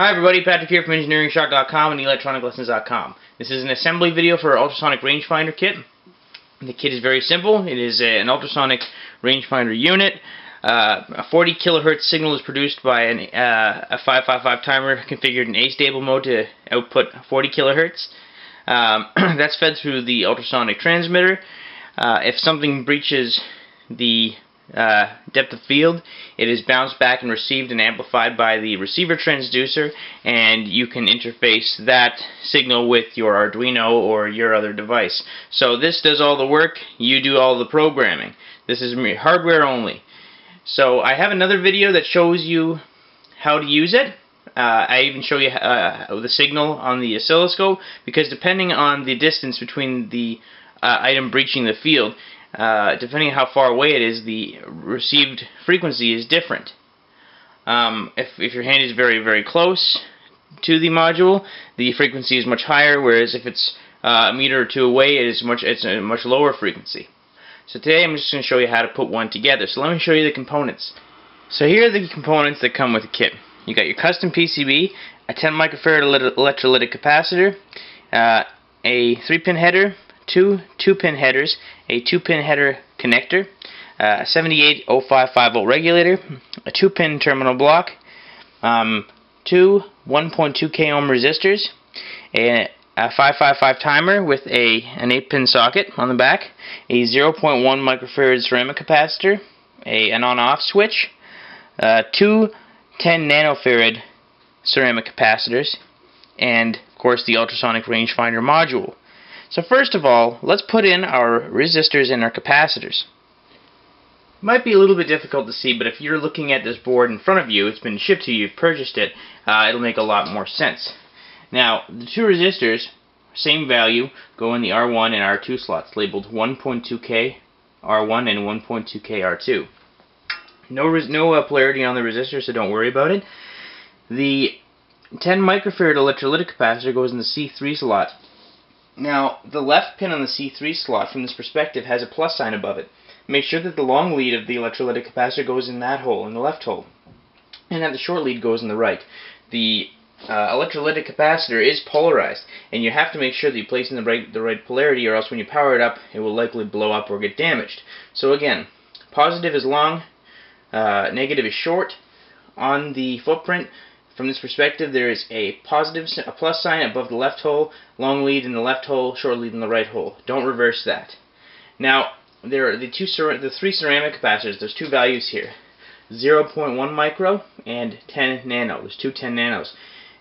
Hi everybody, Patrick here from EngineeringShock.com and ElectronicLessons.com. This is an assembly video for our ultrasonic rangefinder kit. The kit is very simple. It is a, an ultrasonic rangefinder unit. Uh, a 40 kilohertz signal is produced by an, uh, a 555 timer configured in astable mode to output 40 kilohertz. Um, that's fed through the ultrasonic transmitter. Uh, if something breaches the uh, depth of field. It is bounced back and received and amplified by the receiver transducer and you can interface that signal with your Arduino or your other device. So this does all the work, you do all the programming. This is hardware only. So I have another video that shows you how to use it. Uh, I even show you uh, the signal on the oscilloscope because depending on the distance between the uh, item breaching the field, uh, depending on how far away it is, the received frequency is different. Um, if, if your hand is very, very close to the module, the frequency is much higher, whereas if it's uh, a meter or two away, it is much, it's a much lower frequency. So today I'm just going to show you how to put one together. So let me show you the components. So here are the components that come with the kit. You got your custom PCB, a 10 microfarad electrolytic capacitor, uh, a 3-pin header, two 2-pin headers, a 2-pin header connector, a 7805 volt regulator, a 2-pin terminal block, um, two 1.2 k ohm resistors, a, a 555 timer with a an 8-pin socket on the back, a 0.1 microfarad ceramic capacitor, a an on-off switch, uh, two 10 nanofarad ceramic capacitors, and of course the ultrasonic rangefinder module. So first of all, let's put in our resistors and our capacitors. It might be a little bit difficult to see, but if you're looking at this board in front of you, it's been shipped to you, you've purchased it, uh, it'll make a lot more sense. Now, the two resistors, same value, go in the R1 and R2 slots, labeled 1.2K R1 and 1.2K R2. No, no uh, polarity on the resistor, so don't worry about it. The 10 microfarad electrolytic capacitor goes in the C3 slot, now, the left pin on the C3 slot from this perspective has a plus sign above it. Make sure that the long lead of the electrolytic capacitor goes in that hole, in the left hole, and that the short lead goes in the right. The uh, electrolytic capacitor is polarized, and you have to make sure that you place in the right, the right polarity, or else when you power it up, it will likely blow up or get damaged. So again, positive is long, uh, negative is short. On the footprint, from this perspective, there is a positive, a plus sign above the left hole, long lead in the left hole, short lead in the right hole. Don't reverse that. Now, there are the two, the three ceramic capacitors. There's two values here, 0.1 micro and 10 nano. There's two 10 nanos.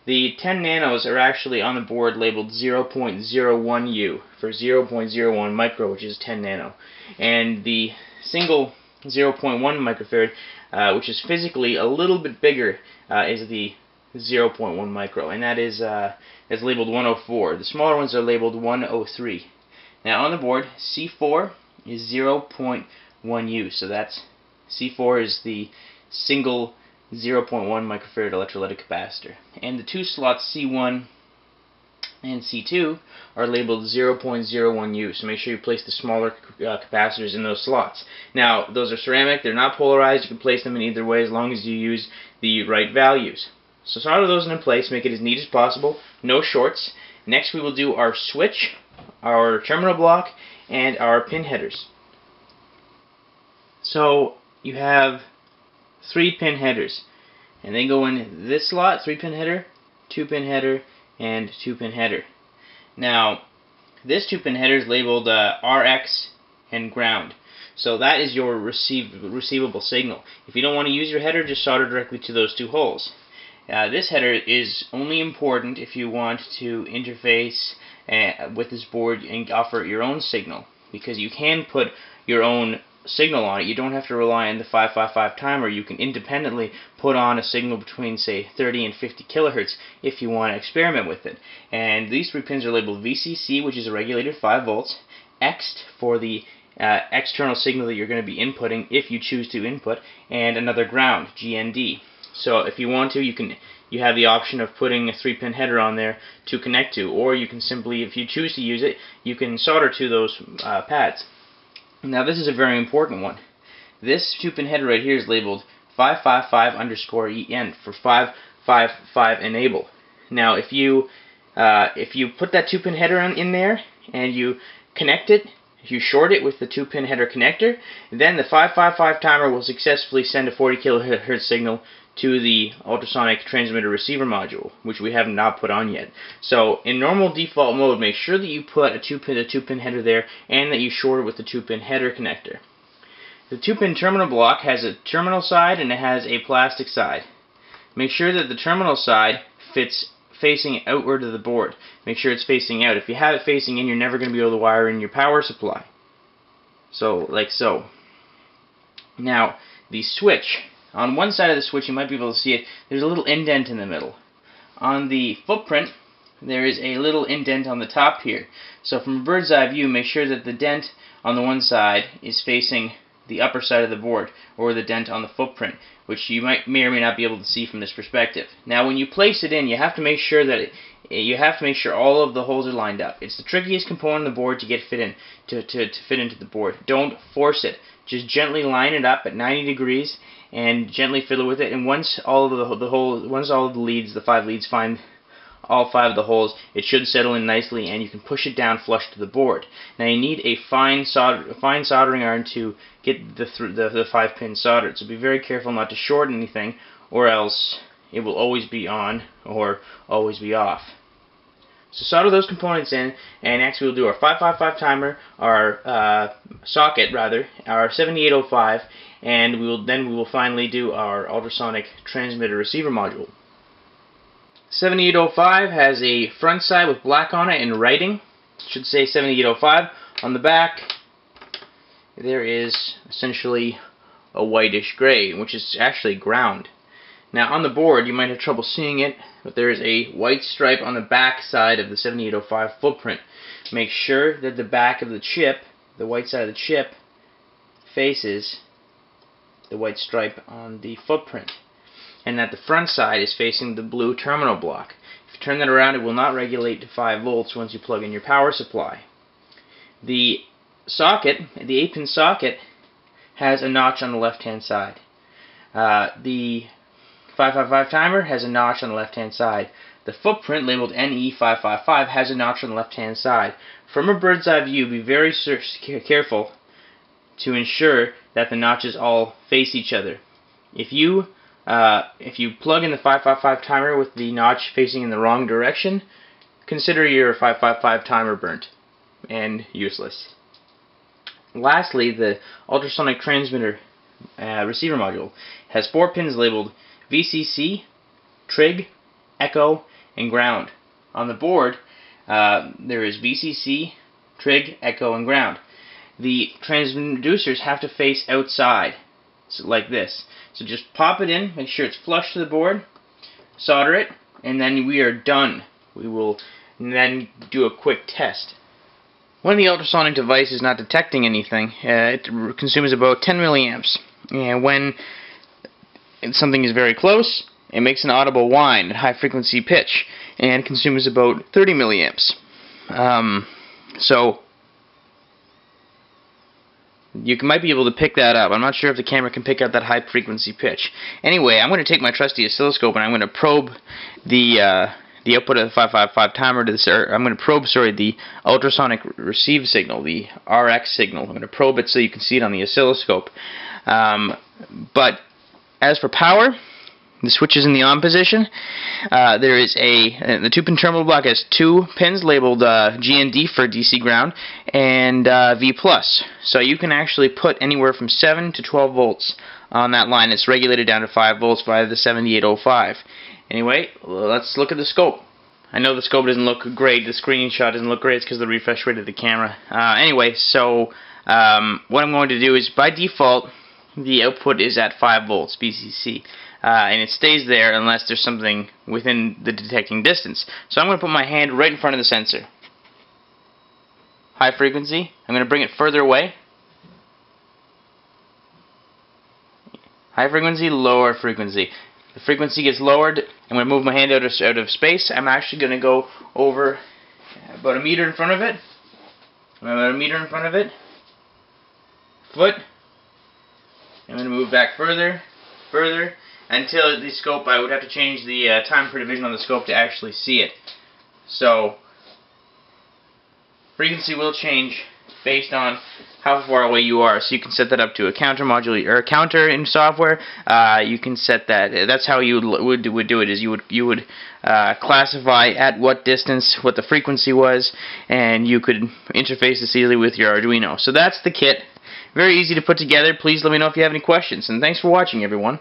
The 10 nanos are actually on the board labeled 0.01U for 0.01 micro, which is 10 nano. And the single 0.1 microfarad, uh, which is physically a little bit bigger, uh, is the 0.1 micro, and that is uh, labeled 104. The smaller ones are labeled 103. Now on the board, C4 is 0.1U, so that's C4 is the single 0.1 microfarad electrolytic capacitor. And the two slots C1 and C2 are labeled 0.01U, so make sure you place the smaller uh, capacitors in those slots. Now, those are ceramic, they're not polarized, you can place them in either way as long as you use the right values. So solder those in place, make it as neat as possible, no shorts. Next we will do our switch, our terminal block, and our pin headers. So you have three pin headers, and they go in this slot, three pin header, two pin header, and two pin header. Now, this two pin header is labeled uh, RX and ground. So that is your receive, receivable signal. If you don't want to use your header, just solder directly to those two holes. Uh, this header is only important if you want to interface uh, with this board and offer your own signal because you can put your own signal on it. You don't have to rely on the 555 timer. You can independently put on a signal between say 30 and 50 kilohertz if you want to experiment with it. And these three pins are labeled VCC, which is a regulated 5 volts, X for the uh, external signal that you're going to be inputting if you choose to input, and another ground, GND. So if you want to, you can you have the option of putting a 3-pin header on there to connect to, or you can simply, if you choose to use it, you can solder to those uh, pads. Now this is a very important one. This 2-pin header right here is labeled 555 underscore EN for 5 5 5 enable. Now if you uh, if you put that 2 pin header in, in there and you connect it if you short it with the 2 pin header connector, then the 555 timer will successfully send a 40 kHz signal to the ultrasonic transmitter receiver module, which we have not put on yet. So in normal default mode, make sure that you put a 2 pin a 2 pin header there and that you short it with the 2 pin header connector. The 2 pin terminal block has a terminal side and it has a plastic side. Make sure that the terminal side fits facing outward of the board. Make sure it's facing out. If you have it facing in, you're never going to be able to wire in your power supply. So, like so. Now, the switch. On one side of the switch, you might be able to see it, there's a little indent in the middle. On the footprint, there is a little indent on the top here. So from a bird's eye view, make sure that the dent on the one side is facing the upper side of the board or the dent on the footprint, which you might may or may not be able to see from this perspective. Now, when you place it in, you have to make sure that it, you have to make sure all of the holes are lined up. It's the trickiest component of the board to get fit in to, to, to fit into the board. Don't force it. Just gently line it up at 90 degrees and gently fiddle with it. And once all of the the whole once all of the leads, the five leads, find all five of the holes, it should settle in nicely and you can push it down flush to the board. Now you need a fine solder, fine soldering iron to get the, th the, the five pins soldered. So be very careful not to short anything or else it will always be on or always be off. So solder those components in, and next we'll do our 555 timer, our uh, socket rather, our 7805, and we will then we will finally do our ultrasonic transmitter receiver module. 7805 has a front side with black on it in writing. It should say 7805. On the back, there is essentially a whitish gray, which is actually ground. Now on the board, you might have trouble seeing it, but there is a white stripe on the back side of the 7805 footprint. Make sure that the back of the chip, the white side of the chip, faces the white stripe on the footprint and that the front side is facing the blue terminal block. If you turn that around, it will not regulate to 5 volts once you plug in your power supply. The socket, the 8-pin socket, has a notch on the left-hand side. Uh, the 555 timer has a notch on the left-hand side. The footprint labeled NE555 has a notch on the left-hand side. From a bird's eye view, be very careful to ensure that the notches all face each other. If you uh, if you plug in the 555 timer with the notch facing in the wrong direction, consider your 555 timer burnt and useless. Lastly, the ultrasonic transmitter uh, receiver module has four pins labeled VCC, Trig, Echo, and Ground. On the board, uh, there is VCC, Trig, Echo, and Ground. The transducers have to face outside so like this. So just pop it in, make sure it's flush to the board, solder it, and then we are done. We will then do a quick test. When the ultrasonic device is not detecting anything, uh, it consumes about 10 milliamps. And when something is very close, it makes an audible whine at high frequency pitch and consumes about 30 milliamps. Um, so you might be able to pick that up. I'm not sure if the camera can pick up that high frequency pitch. Anyway, I'm going to take my trusty oscilloscope and I'm going to probe the uh, the output of the 555 timer to this. I'm going to probe, sorry, the ultrasonic receive signal, the RX signal. I'm going to probe it so you can see it on the oscilloscope. Um, but as for power, the switch is in the on position. Uh, there is a uh, the two pin terminal block has two pins labeled uh, G and D for DC ground and uh, V plus. So you can actually put anywhere from 7 to 12 volts on that line. It's regulated down to 5 volts via the 7805. Anyway, let's look at the scope. I know the scope doesn't look great. The screenshot doesn't look great. It's because of the refresh rate of the camera. Uh, anyway, so um, what I'm going to do is by default the output is at 5 volts VCC uh, and it stays there unless there's something within the detecting distance. So I'm going to put my hand right in front of the sensor. High frequency. I'm going to bring it further away. High frequency, lower frequency. The frequency gets lowered. I'm going to move my hand out of, out of space. I'm actually going to go over about a meter in front of it. About a meter in front of it. Foot. I'm going to move back further, further, until the scope, I would have to change the uh, time per division on the scope to actually see it. So, frequency will change based on how far away you are. So you can set that up to a counter module or a counter in software. Uh, you can set that. That's how you would would do it. Is you would you would uh, classify at what distance what the frequency was, and you could interface this easily with your Arduino. So that's the kit. Very easy to put together. Please let me know if you have any questions. And thanks for watching, everyone.